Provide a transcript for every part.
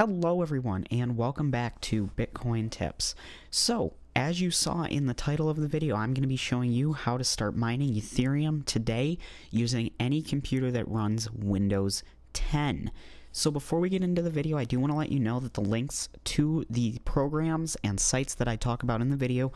Hello, everyone, and welcome back to Bitcoin Tips. So, as you saw in the title of the video, I'm going to be showing you how to start mining Ethereum today using any computer that runs Windows 10. So before we get into the video, I do want to let you know that the links to the programs and sites that I talk about in the video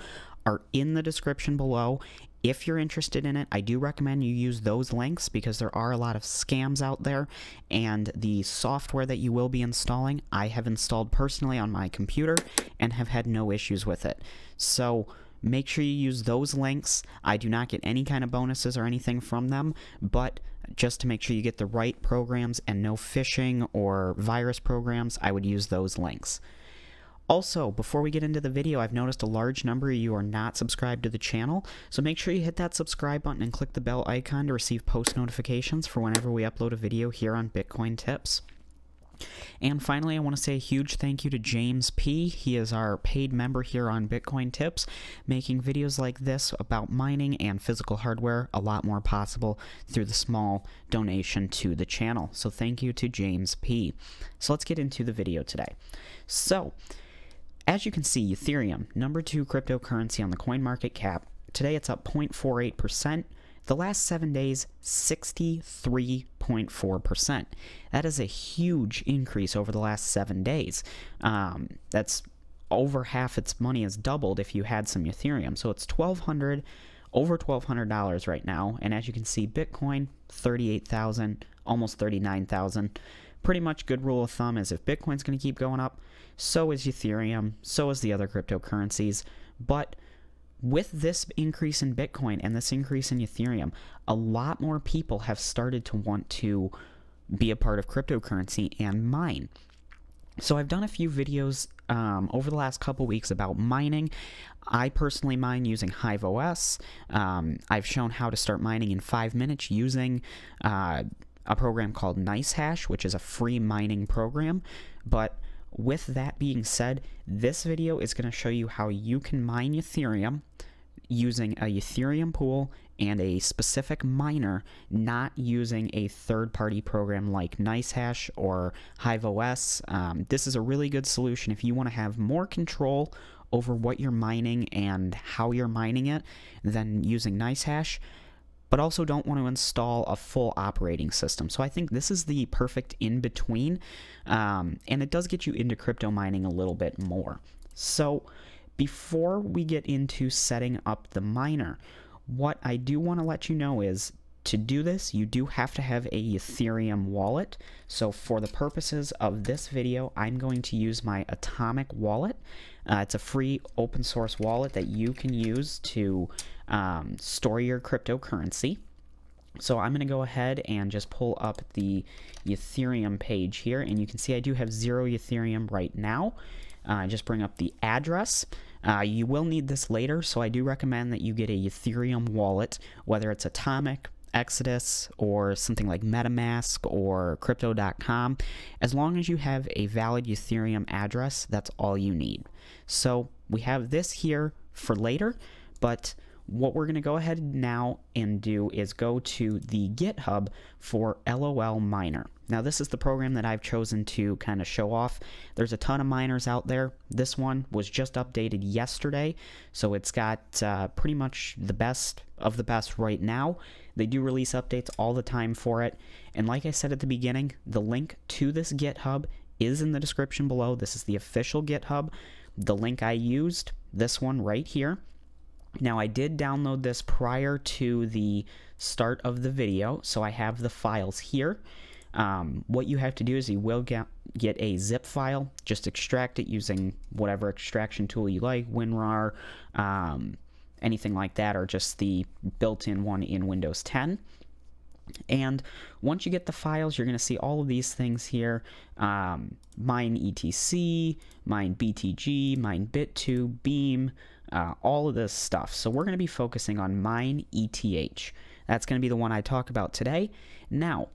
are in the description below. If you're interested in it, I do recommend you use those links because there are a lot of scams out there, and the software that you will be installing, I have installed personally on my computer and have had no issues with it. So, make sure you use those links. I do not get any kind of bonuses or anything from them, but just to make sure you get the right programs and no phishing or virus programs, I would use those links. Also, before we get into the video, I've noticed a large number of you are not subscribed to the channel, so make sure you hit that subscribe button and click the bell icon to receive post notifications for whenever we upload a video here on Bitcoin Tips. And finally, I want to say a huge thank you to James P. He is our paid member here on Bitcoin Tips, making videos like this about mining and physical hardware a lot more possible through the small donation to the channel. So thank you to James P. So let's get into the video today. So, as you can see, Ethereum, number two cryptocurrency on the coin market cap, today it's up 0.48%. The last seven days, 63.4%. That is a huge increase over the last seven days. Um, that's over half its money has doubled if you had some Ethereum. So it's 1200 over $1,200 right now. And as you can see, Bitcoin, 38,000, almost 39,000 pretty much good rule of thumb is if Bitcoin's going to keep going up, so is Ethereum, so is the other cryptocurrencies. But with this increase in Bitcoin and this increase in Ethereum, a lot more people have started to want to be a part of cryptocurrency and mine. So I've done a few videos um, over the last couple weeks about mining. I personally mine using Hive OS. Um, I've shown how to start mining in five minutes using uh, a program called NiceHash, which is a free mining program. But with that being said, this video is going to show you how you can mine Ethereum using a Ethereum pool and a specific miner, not using a third-party program like NiceHash or HiveOS. Um, this is a really good solution if you want to have more control over what you're mining and how you're mining it than using NiceHash but also don't want to install a full operating system. So I think this is the perfect in between, um, and it does get you into crypto mining a little bit more. So before we get into setting up the miner, what I do want to let you know is to do this, you do have to have a Ethereum wallet. So for the purposes of this video, I'm going to use my Atomic wallet. Uh, it's a free open source wallet that you can use to um, store your cryptocurrency. So I'm going to go ahead and just pull up the Ethereum page here, and you can see I do have zero Ethereum right now. Uh, just bring up the address. Uh, you will need this later, so I do recommend that you get a Ethereum wallet, whether it's Atomic, Exodus, or something like MetaMask or Crypto.com. As long as you have a valid Ethereum address, that's all you need. So we have this here for later, but what we're going to go ahead now and do is go to the GitHub for LOL Miner. Now, this is the program that I've chosen to kind of show off. There's a ton of miners out there. This one was just updated yesterday, so it's got uh, pretty much the best of the best right now. They do release updates all the time for it. And like I said at the beginning, the link to this GitHub is in the description below. This is the official GitHub. The link I used, this one right here, now I did download this prior to the start of the video, so I have the files here. Um, what you have to do is you will get, get a zip file, just extract it using whatever extraction tool you like, WinRAR, um, anything like that, or just the built-in one in Windows 10. And once you get the files, you're going to see all of these things here. Um, mine ETC, mine BTG, mine Bit2, Beam, uh, all of this stuff. So we're going to be focusing on mine ETH. That's going to be the one I talk about today. Now,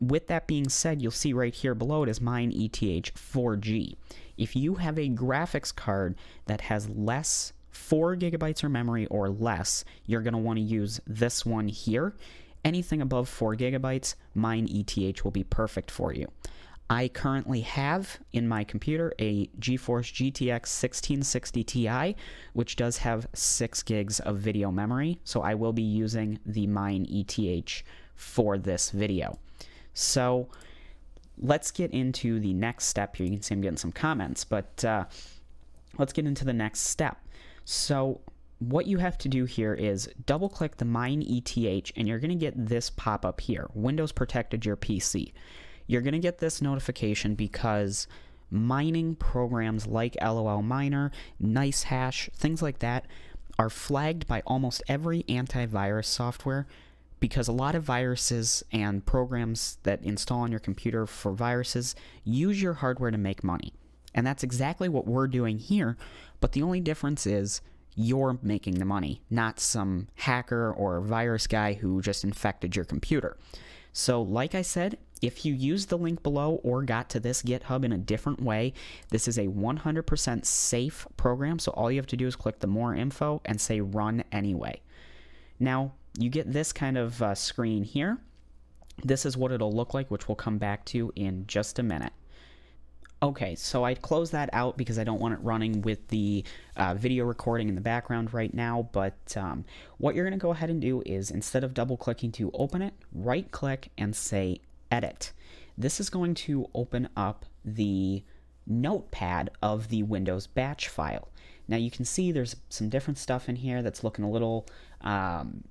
with that being said, you'll see right here below it is mine ETH 4G. If you have a graphics card that has less 4 gigabytes of memory or less, you're going to want to use this one here. Anything above 4 gigabytes, mine ETH will be perfect for you. I currently have in my computer a GeForce GTX 1660 Ti, which does have 6 gigs of video memory, so I will be using the Mine ETH for this video. So let's get into the next step here. You can see I'm getting some comments, but uh, let's get into the next step. So what you have to do here is double click the Mine ETH and you're going to get this pop up here, Windows protected your PC you're going to get this notification because mining programs like LOL Miner, NiceHash, things like that are flagged by almost every antivirus software because a lot of viruses and programs that install on your computer for viruses use your hardware to make money. And that's exactly what we're doing here, but the only difference is you're making the money, not some hacker or virus guy who just infected your computer. So, like I said, if you use the link below or got to this GitHub in a different way, this is a 100% safe program. So all you have to do is click the more info and say run anyway. Now, you get this kind of uh, screen here. This is what it'll look like, which we'll come back to in just a minute. Okay, so I close that out because I don't want it running with the uh, video recording in the background right now, but um, what you're going to go ahead and do is instead of double clicking to open it, right click and say edit. This is going to open up the notepad of the Windows batch file. Now you can see there's some different stuff in here that's looking a little um,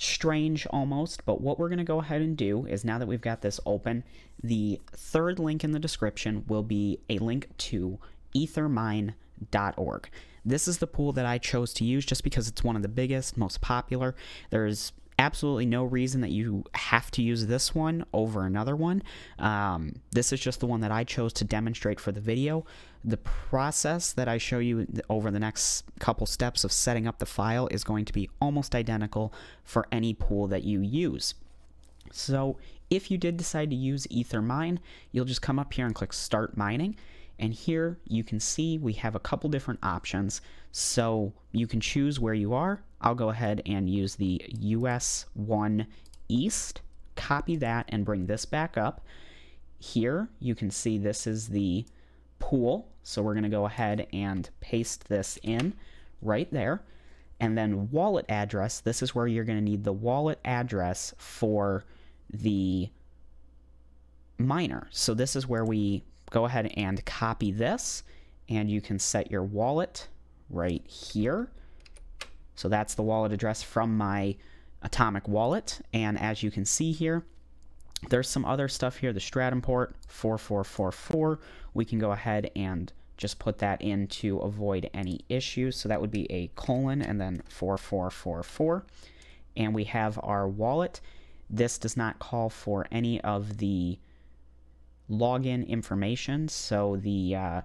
strange almost, but what we're going to go ahead and do is now that we've got this open, the third link in the description will be a link to ethermine.org. This is the pool that I chose to use just because it's one of the biggest, most popular. There's absolutely no reason that you have to use this one over another one. Um, this is just the one that I chose to demonstrate for the video. The process that I show you over the next couple steps of setting up the file is going to be almost identical for any pool that you use. So if you did decide to use Ethermine, you'll just come up here and click Start Mining. And here you can see we have a couple different options. So you can choose where you are. I'll go ahead and use the US 1 East, copy that and bring this back up. Here you can see this is the pool. So we're going to go ahead and paste this in right there. And then wallet address, this is where you're going to need the wallet address for the miner. So this is where we go ahead and copy this and you can set your wallet right here. So that's the wallet address from my Atomic wallet. And as you can see here, there's some other stuff here, the Stratum port 4444. We can go ahead and just put that in to avoid any issues. So that would be a colon and then 4444. And we have our wallet. This does not call for any of the login information. So the, uh,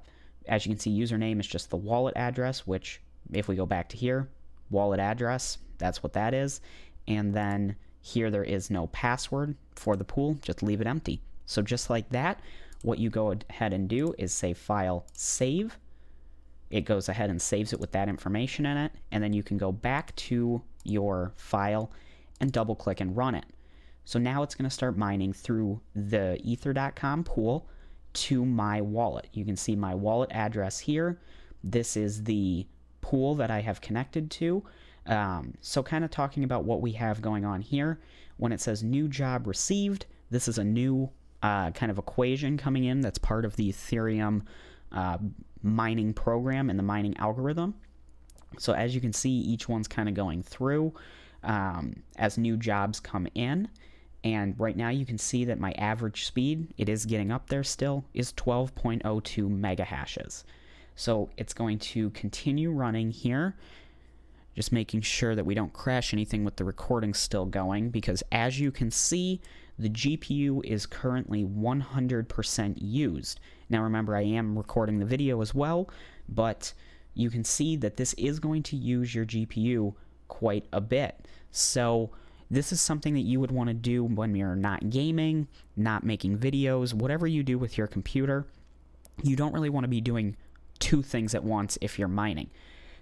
as you can see, username is just the wallet address, which if we go back to here, wallet address, that's what that is. And then here there is no password for the pool, just leave it empty. So just like that, what you go ahead and do is say file save. It goes ahead and saves it with that information in it, and then you can go back to your file and double click and run it. So now it's going to start mining through the ether.com pool to my wallet. You can see my wallet address here. This is the pool that I have connected to. Um, so kind of talking about what we have going on here. When it says new job received, this is a new uh, kind of equation coming in that's part of the Ethereum uh, mining program and the mining algorithm. So as you can see, each one's kind of going through um, as new jobs come in. And right now you can see that my average speed, it is getting up there still, is 12.02 mega hashes. So it's going to continue running here, just making sure that we don't crash anything with the recording still going, because as you can see, the GPU is currently 100% used. Now remember, I am recording the video as well, but you can see that this is going to use your GPU quite a bit. So this is something that you would want to do when you're not gaming, not making videos, whatever you do with your computer. You don't really want to be doing two things at once if you're mining.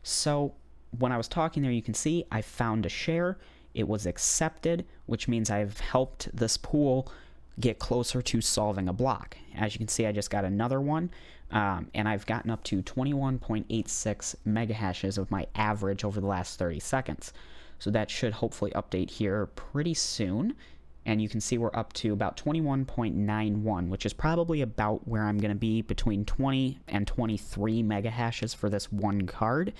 So when I was talking there, you can see I found a share. It was accepted, which means I've helped this pool get closer to solving a block. As you can see, I just got another one, um, and I've gotten up to 21.86 megahashes of my average over the last 30 seconds. So that should hopefully update here pretty soon. And you can see we're up to about 21.91, which is probably about where I'm going to be between 20 and 23 megahashes for this one card.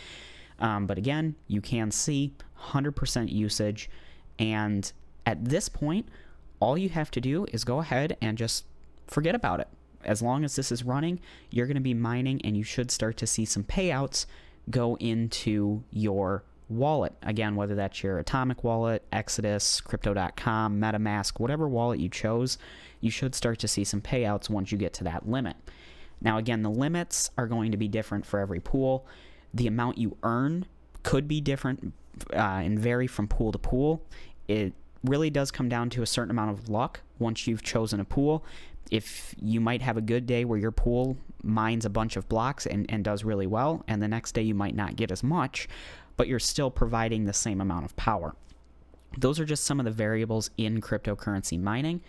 Um, but again, you can see 100% usage. And at this point, all you have to do is go ahead and just forget about it. As long as this is running, you're going to be mining and you should start to see some payouts go into your wallet. Again, whether that's your Atomic wallet, Exodus, Crypto.com, MetaMask, whatever wallet you chose, you should start to see some payouts once you get to that limit. Now, again, the limits are going to be different for every pool. The amount you earn could be different uh, and vary from pool to pool. It really does come down to a certain amount of luck once you've chosen a pool. If you might have a good day where your pool mines a bunch of blocks and, and does really well, and the next day you might not get as much, but you're still providing the same amount of power. Those are just some of the variables in cryptocurrency mining.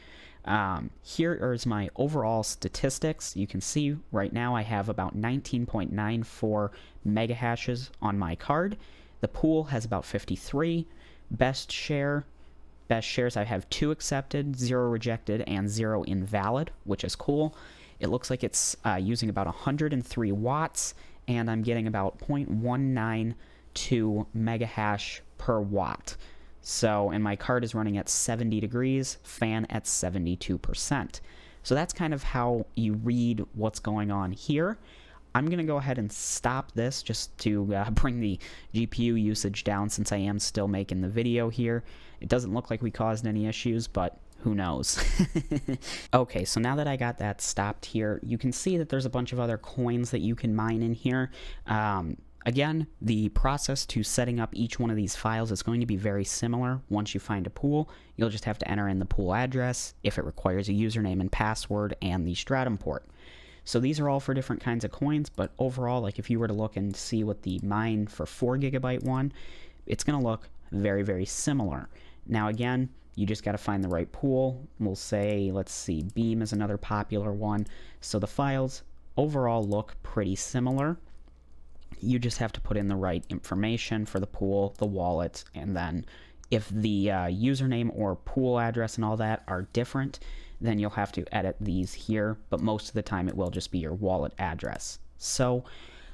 Um, here is my overall statistics. You can see right now I have about 19.94 megahashes on my card. The pool has about 53. Best share, best shares I have two accepted, zero rejected, and zero invalid, which is cool. It looks like it's uh, using about 103 watts, and I'm getting about 0.192 megahash per watt. So, and my card is running at 70 degrees, fan at 72%. So that's kind of how you read what's going on here. I'm going to go ahead and stop this just to uh, bring the GPU usage down since I am still making the video here. It doesn't look like we caused any issues, but who knows. okay, so now that I got that stopped here, you can see that there's a bunch of other coins that you can mine in here. Um, Again, the process to setting up each one of these files is going to be very similar. Once you find a pool, you'll just have to enter in the pool address, if it requires a username and password, and the Stratum port. So these are all for different kinds of coins, but overall, like if you were to look and see what the mine for 4 gigabyte one, it's going to look very, very similar. Now again, you just got to find the right pool. We'll say, let's see, Beam is another popular one. So the files overall look pretty similar you just have to put in the right information for the pool, the wallet, and then if the uh, username or pool address and all that are different, then you'll have to edit these here, but most of the time it will just be your wallet address. So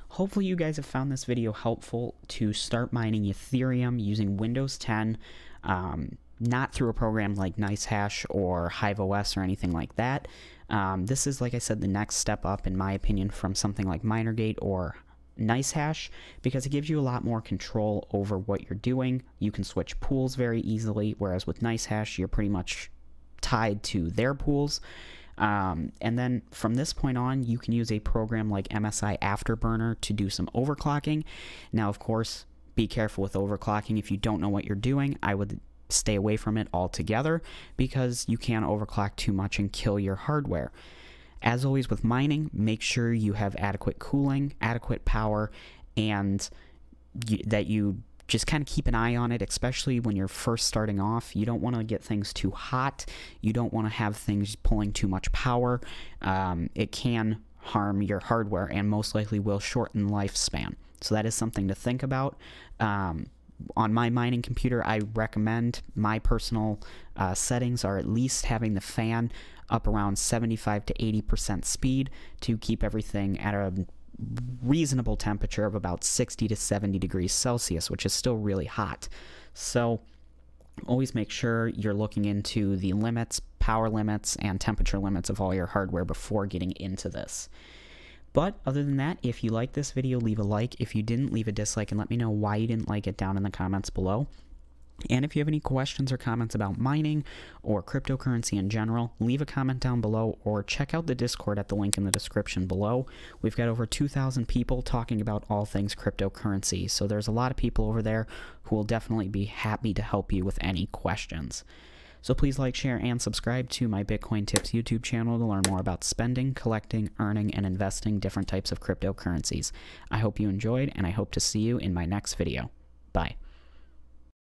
hopefully you guys have found this video helpful to start mining Ethereum using Windows 10, um, not through a program like NiceHash or HiveOS or anything like that. Um, this is, like I said, the next step up, in my opinion, from something like MinerGate or NiceHash because it gives you a lot more control over what you're doing. You can switch pools very easily, whereas with NiceHash, you're pretty much tied to their pools. Um, and then from this point on, you can use a program like MSI Afterburner to do some overclocking. Now, of course, be careful with overclocking. If you don't know what you're doing, I would stay away from it altogether because you can overclock too much and kill your hardware. As always with mining, make sure you have adequate cooling, adequate power, and that you just kind of keep an eye on it, especially when you're first starting off. You don't want to get things too hot. You don't want to have things pulling too much power. Um, it can harm your hardware and most likely will shorten lifespan. So that is something to think about. Um, on my mining computer, I recommend my personal uh, settings are at least having the fan up around 75 to 80% speed to keep everything at a reasonable temperature of about 60 to 70 degrees Celsius, which is still really hot. So always make sure you're looking into the limits, power limits, and temperature limits of all your hardware before getting into this. But other than that, if you like this video, leave a like. If you didn't, leave a dislike and let me know why you didn't like it down in the comments below. And if you have any questions or comments about mining or cryptocurrency in general, leave a comment down below or check out the Discord at the link in the description below. We've got over 2,000 people talking about all things cryptocurrency, so there's a lot of people over there who will definitely be happy to help you with any questions. So please like, share, and subscribe to my Bitcoin Tips YouTube channel to learn more about spending, collecting, earning, and investing different types of cryptocurrencies. I hope you enjoyed, and I hope to see you in my next video. Bye.